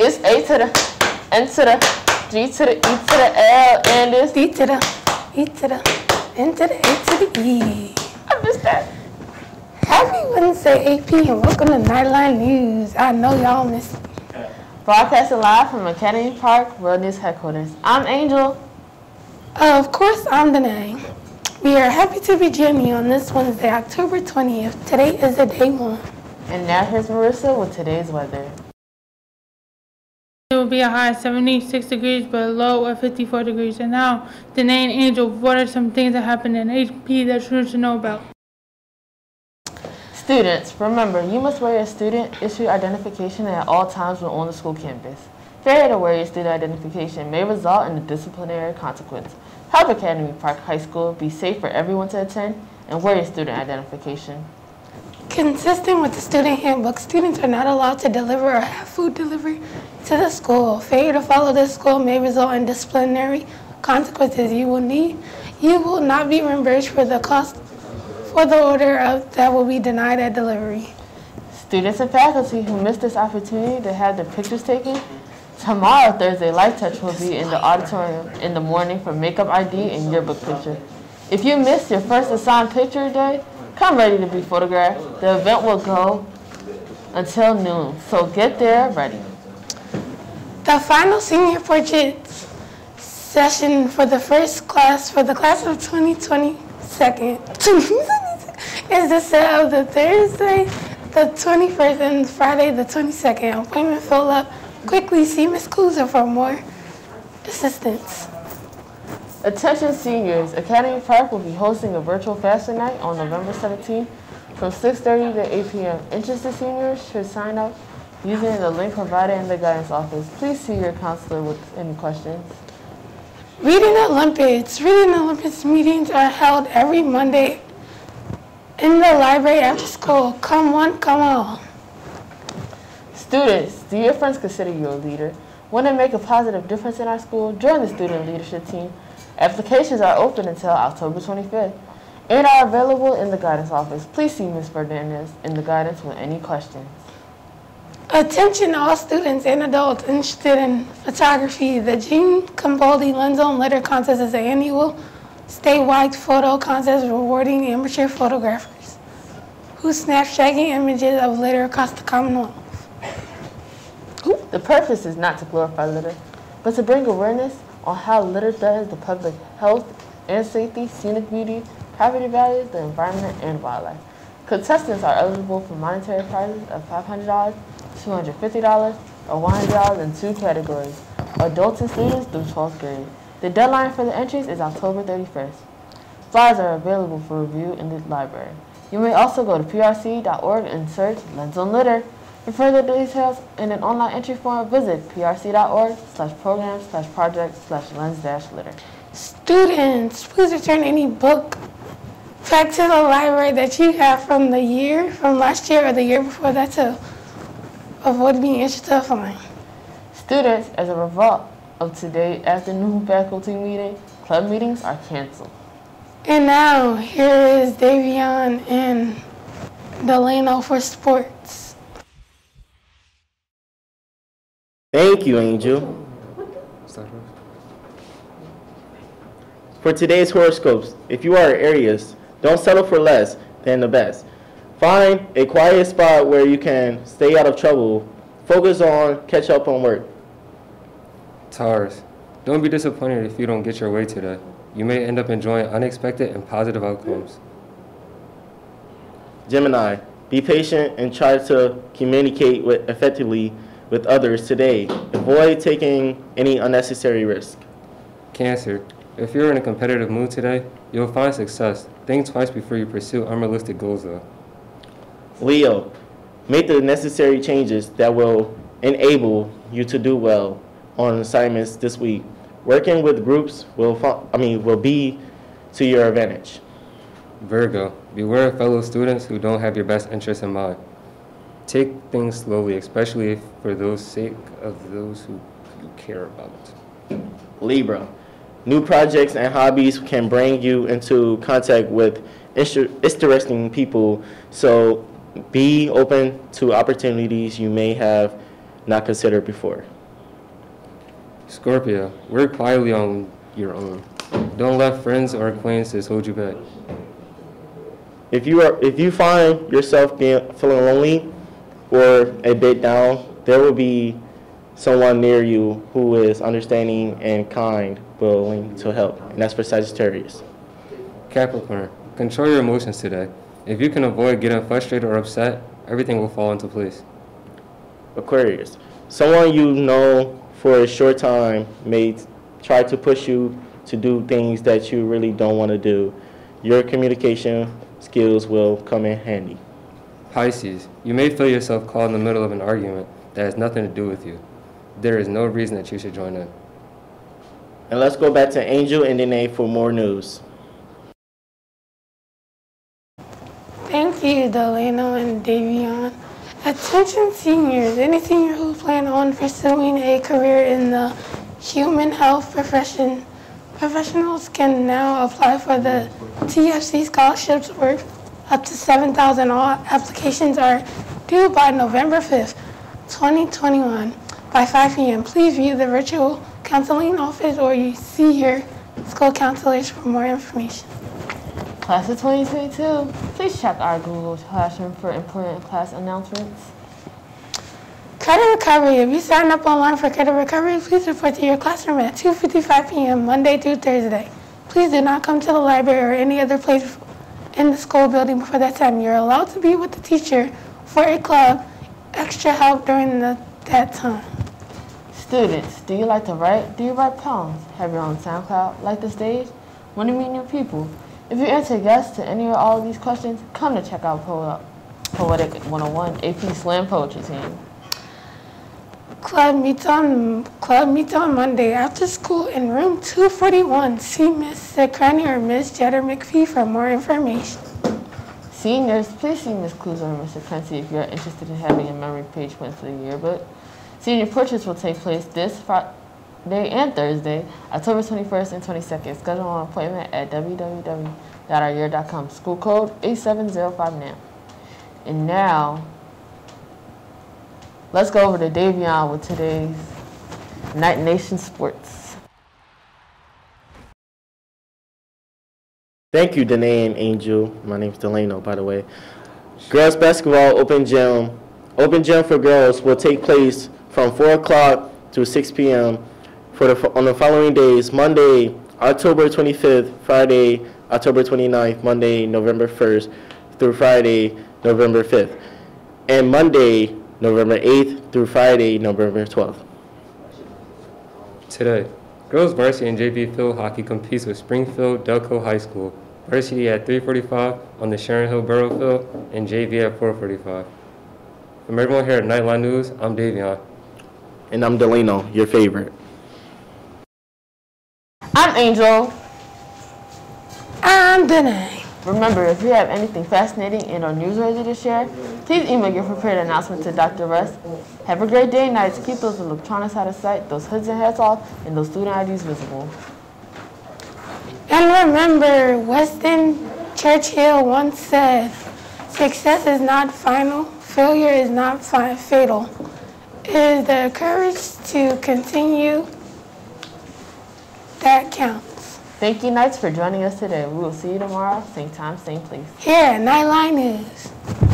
It's A to the N to the G to the E to the L, and it's D to the E to the N to the A to the E. I missed that. Happy Wednesday, AP, and welcome to Knightline News. I know y'all missed me. Broadcasting live from Academy Park World News Headquarters. I'm Angel. Uh, of course, I'm Danae. We are happy to be joining you on this Wednesday, October 20th. Today is the day one. And now here's Marissa with today's weather. Be a high of 76 degrees, but a low of 54 degrees. And now, Danae and Angel, what are some things that happened in AP that students should know about? Students, remember, you must wear your student issue identification at all times when on the school campus. Failure to wear your student identification may result in a disciplinary consequence. Help Academy Park High School be safe for everyone to attend and wear your student identification. Consistent with the student handbook, students are not allowed to deliver or have food delivery to the school. Failure to follow this school may result in disciplinary consequences. You will need, you will not be reimbursed for the cost for the order of, that will be denied at delivery. Students and faculty who missed this opportunity to have their pictures taken, tomorrow, Thursday, Lifetouch will be in the auditorium in the morning for makeup ID and yearbook picture. If you missed your first assigned picture day, come ready to be photographed. The event will go until noon, so get there ready. The final senior portrait session for the first class for the class of 2022 is the set of the Thursday, the 21st, and Friday, the 22nd. Appointment fill up. Quickly see Ms. Kluser for more assistance. Attention seniors, Academy Park will be hosting a virtual FAFSA night on November 17th from 6.30 to 8 p.m. Interested seniors should sign up using the link provided in the guidance office. Please see your counselor with any questions. Reading Olympics. Reading Olympics meetings are held every Monday in the library after school. Come one, come all. Students, do your friends consider you a leader? Want to make a positive difference in our school? Join the student leadership team. Applications are open until October 25th and are available in the guidance office. Please see Ms. Fernandez in the guidance with any questions. Attention all students and adults interested in photography. The Gene Camboldi Lens on Litter Contest is an annual statewide photo contest rewarding amateur photographers who snap striking images of litter across the Commonwealth. The purpose is not to glorify litter, but to bring awareness on how litter threatens the public health and safety, scenic beauty, property values, the environment, and wildlife. Contestants are eligible for monetary prizes of $500, $250, or $100 in two categories, adults and students through 12th grade. The deadline for the entries is October 31st. Flyers are available for review in the library. You may also go to prc.org and search Lens on Litter. For further details and an online entry form, visit prc.org slash program slash project slash lens dash litter. Students, please return any book back to the library that you have from the year, from last year or the year before that to avoid being issued to a. Students, as a result of today's afternoon faculty meeting, club meetings are canceled. And now, here is Davion and Delano for sports. Thank you, Angel. For today's horoscopes, if you are Aries, don't settle for less than the best. Find a quiet spot where you can stay out of trouble. Focus on catch up on work. Taurus, don't be disappointed if you don't get your way today. You may end up enjoying unexpected and positive outcomes. Gemini, be patient and try to communicate with effectively with others today. Avoid taking any unnecessary risk. Cancer, if you're in a competitive mood today, you'll find success. Think twice before you pursue unrealistic goals though. Leo, make the necessary changes that will enable you to do well on assignments this week. Working with groups will, I mean, will be to your advantage. Virgo, beware of fellow students who don't have your best interests in mind. Take things slowly, especially for those sake of those who you care about. Libra, new projects and hobbies can bring you into contact with interesting people, so be open to opportunities you may have not considered before. Scorpio, work quietly on your own. Don't let friends or acquaintances hold you back. If you are, if you find yourself being feeling lonely or a bit down, there will be someone near you who is understanding and kind, willing to help, and that's for Sagittarius. Capricorn, control your emotions today. If you can avoid getting frustrated or upset, everything will fall into place. Aquarius, someone you know for a short time may try to push you to do things that you really don't want to do. Your communication skills will come in handy. Pisces, you may feel yourself caught in the middle of an argument that has nothing to do with you. There is no reason that you should join in. And let's go back to Angel and Danae for more news. Thank you, Delano and Davion. Attention seniors, any senior who plan on pursuing a career in the human health profession, professionals can now apply for the TFC scholarships worth up to 7,000. All applications are due by November 5th, 2021 by 5 p.m. Please view the virtual counseling office or you see your school counselors for more information. Class of 2022, please check our Google Classroom for important class announcements. Credit recovery. If you sign up online for credit recovery, please report to your classroom at 2.55 p.m. Monday through Thursday. Please do not come to the library or any other place in the school building before that time. You're allowed to be with the teacher for a club, extra help during the, that time. Students, do you like to write? Do you write poems? Have your own SoundCloud? Like the stage? Want to meet new people? If you answer yes to any or all of these questions, come to check out Po- Poetic 101 AP Slam Poetry Team. Club meets on club meets on Monday after school in room 241. See Miss Secrani or Miss Jetter McPhee for more information. Seniors, please see Ms. Clues or Mr. Clancy if you're interested in having a memory page print for the yearbook. Senior portraits will take place this Friday and Thursday, October 21st and 22nd. Schedule an appointment at www.ouryear.com. School code 8705 now. And now, let's go over to Davion with today's Knight Nation Sports. Thank you, Danae and Angel. My name's Delano, by the way. Girls basketball open gym. Open gym for girls will take place from 4 o'clock to 6 p.m. for the on the following days: Monday, October 25th, Friday, October 29th, Monday, November 1st, through Friday, November 5th, and Monday, November 8th through Friday, November 12th. Today, girls varsity and JV field hockey competes with Springfield Delco High School. Varsity at 3:45 on the Sharon Hill Borough Field, and JV at 4:45. From everyone here at Knightline News, I'm Davion. And I'm Delano, your favorite. I'm Angel. I'm Danae. Remember, if you have anything fascinating and or newsworthy to share, please email your prepared announcement to Dr. Russ. Have a great day, Knights. Keep those electronics out of sight, those hoods and hats off, and those student IDs visible. And remember, Winston Churchill once said, success is not final, failure is not fatal. It is the courage to continue that counts. Thank you, Knights, for joining us today. We will see you tomorrow, same time, same place. At Knightline News.